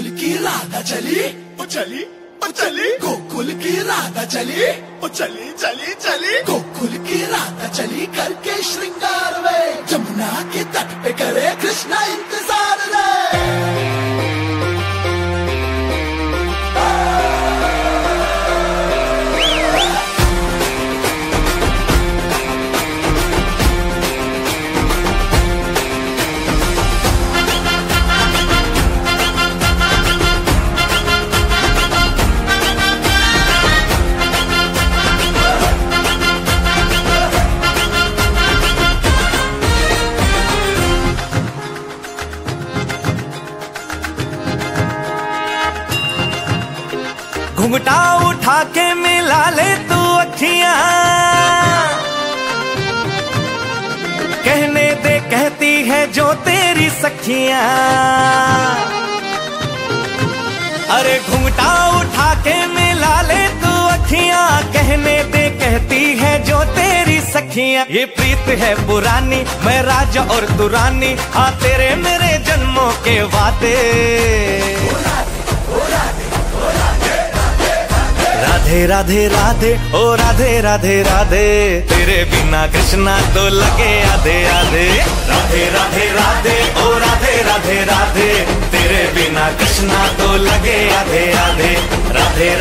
गोकुल की राधा चली। ओ चली ओ चली। गोकुल की राधा चली। ओ चली चली चली। गोकुल की राधा चली करके श्रृंगार में। जमुना के तट पे करे कृष्णा इंतज़ार। घुंघटा उठा के मिला ले तू अखियाँ। कहने दे, कहती है जो तेरी सखियाँ। अरे घुंघटा उठा के मिला ले तू अखियाँ। कहने दे, कहती है जो तेरी सखियाँ। ये प्रीत है पुरानी, मैं राजा और तू रानी हाँ तेरे मेरे जन्मों के वादे। राधे राधे राधे, ओ राधे राधे राधे। तेरे बिना कृष्णा तो लगे आधे आधे। राधे राधे राधे, ओ राधे राधे राधे। तेरे बिना कृष्णा तो लगे आधे आधे। राधे